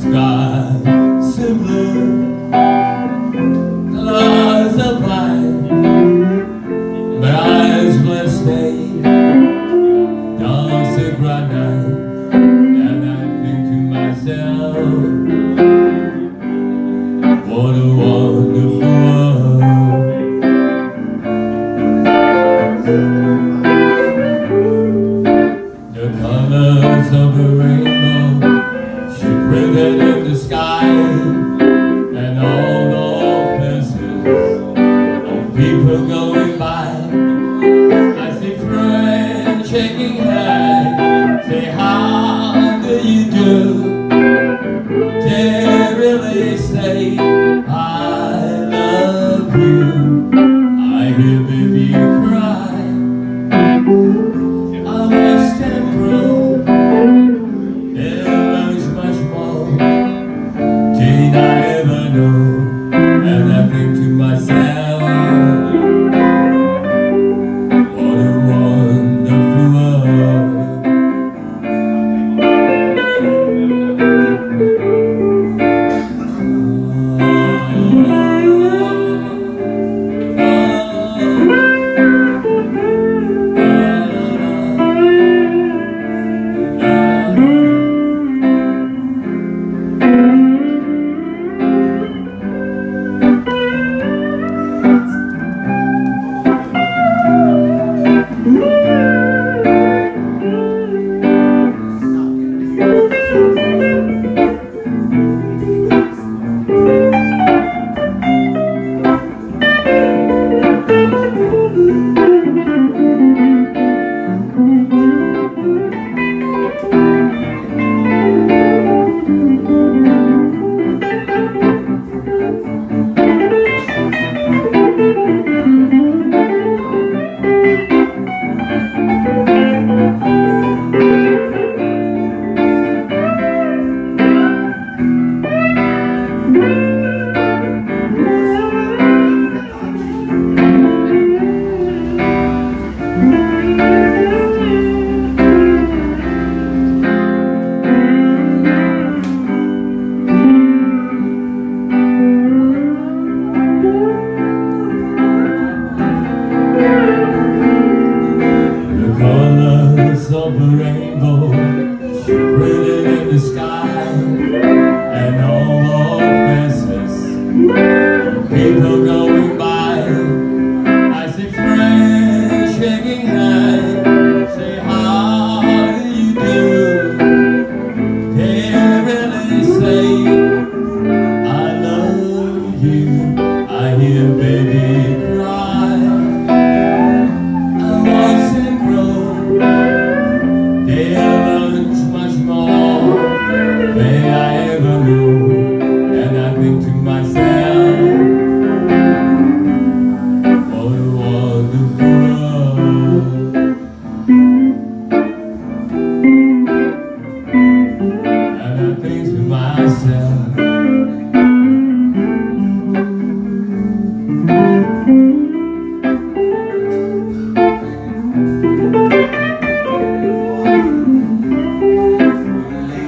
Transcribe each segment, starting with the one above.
she's got sibling The Lord's a blind But eyes will stay Don't sit right And I think to myself What a wonderful world. The colors of the rainbow. People going by, I see friends shaking hands, say how do you do?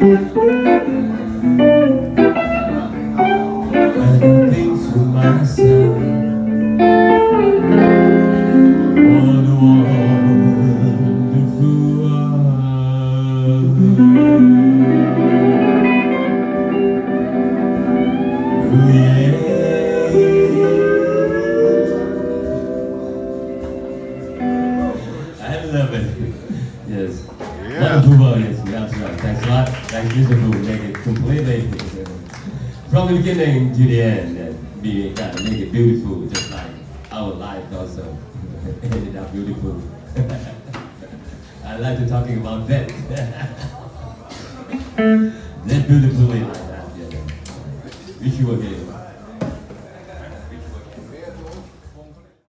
I love it. Yes. Yeah. Wonderful yes, that's right. Thanks a lot. Thanks, beautiful. Make it completely from the beginning to the end. And uh, make it beautiful, just like our life also ended up beautiful. I like to talking about that. that beautifully like that. Yeah. Wish you again.